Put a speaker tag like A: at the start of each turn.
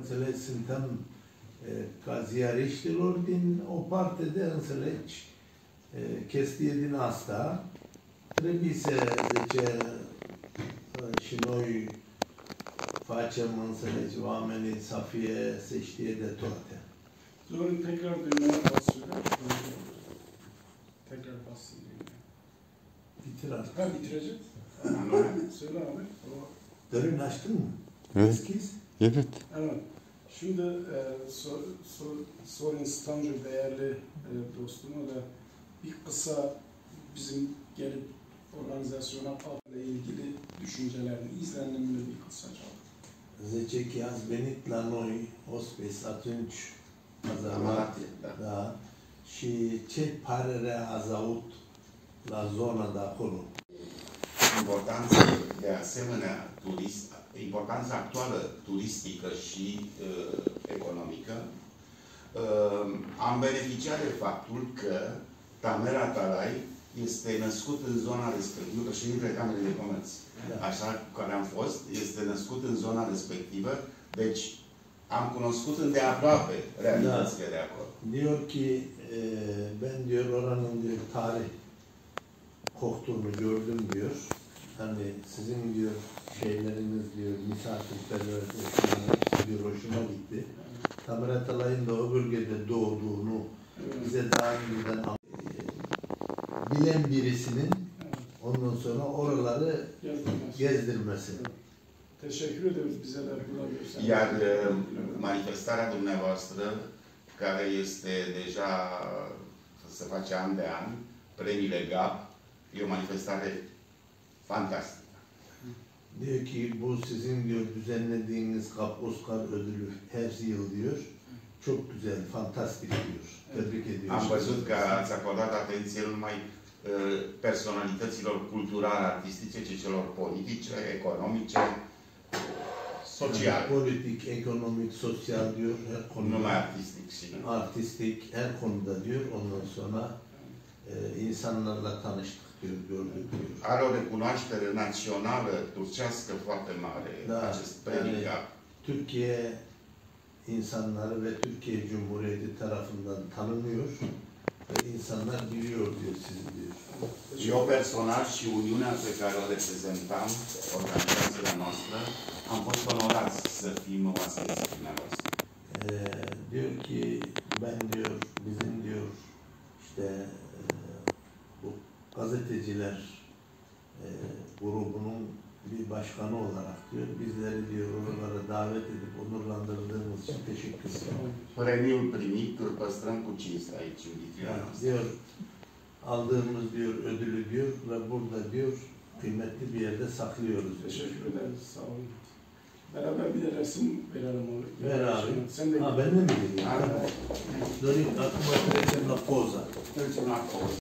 A: Înțelegi, suntem e, ca ziariști din o parte de, înțelegi, e, chestie din asta. Trebuie să, zice, e, și noi facem, înțelegi, oamenii să fie, să știe de toate.
B: Sonra tekrar dünyaya basıyorlar. Tekrar bassın diye.
A: Bitir artık.
B: Ha bitireceğiz. Söyle abi. O,
A: Dörün açtın mı?
C: Evet.
A: Eskiz.
C: Evet.
B: evet. Şimdi e, so, so, Sorin Stancı değerli e, dostuma da bir kısa bizim gelip organizasyona katılımla ilgili düşüncelerini, izlenimini bir kısaca alalım.
A: Zice că ați venit la noi, Ospes, atunci ați
D: La
A: avut,
D: Malatia, da.
A: da, și ce părere ați avut la zona de acolo?
D: Importanța, de asemenea, turist, importanța actuală turistică și uh, economică, uh, am beneficiat de faptul că Tamera Talai este născut în zona respectivă, președintele Camerei de Comerț,
A: Da.
D: așa care am fost, este născut în zona respectivă, deci am cunoscut îndeaproape realitățile de acolo.
A: Diyor ki e, ben diyor oranın diyor tarih koktuğunu gördüm diyor. Hani sizin diyor şeyleriniz diyor misafirperverliğiniz diyor hoşuma gitti. Tamer Atalay'ın da o bölgede doğduğunu bize daha önceden e, bilen birisinin ondan sonra oraları gezdirmesi.
B: Teşekkür ederiz bize de gösterdiğiniz
D: Iar
B: için.
D: manifestarea dumneavoastră, care este deja, se face an de an, premiile GAP, e o manifestare fantastică.
A: Diyor ki bu sizin diyor düzenlediğiniz Oscar ödülü her yıl diyor. Çok güzel, fantastik diyor. Tebrik ediyor.
D: Am văzut că ați acordat atenție nu numai uh, personalităților culturale, artistice, ci celor politice, economice, sociale.
A: Politik, ekonomik, sosyal diyor her
D: Nu
A: konuda.
D: numai artistic și
A: Artistik her konuda diyor. Ondan sonra e, insanlarla tanıştık.
D: Are o recunoaștere națională turcească foarte mare,
A: Da,
D: acest premiu
A: yani-. Türkiye insanları ve Türkiye Cumhuriyeti tarafından tanınıyor ve insanlar biliyor diyor sizi diyor.
D: Eu personal și Uniunea pe care o reprezentam, organizația noastră, am fost onorați să fim oaspeți dumneavoastră.
A: Ee, diyor ki ben diyor bizim diyor e, gazeteciler e, grubunun bir başkanı olarak diyor bizleri diyor oralara davet edip onurlandırdığınız için teşekkür ederim.
D: Premiul primit păstrăm cu cinste aici, în
A: diyor aldığımız diyor ödülü diyor ve burada diyor kıymetli bir yerde saklıyoruz. diyor.
B: Teşekkür ederiz. Sağ olun. Beraber bir de resim verelim onu.
A: Ver abi.
B: Sen de
A: Ha ben de mi acum trecem la poza.
D: Trecem la post.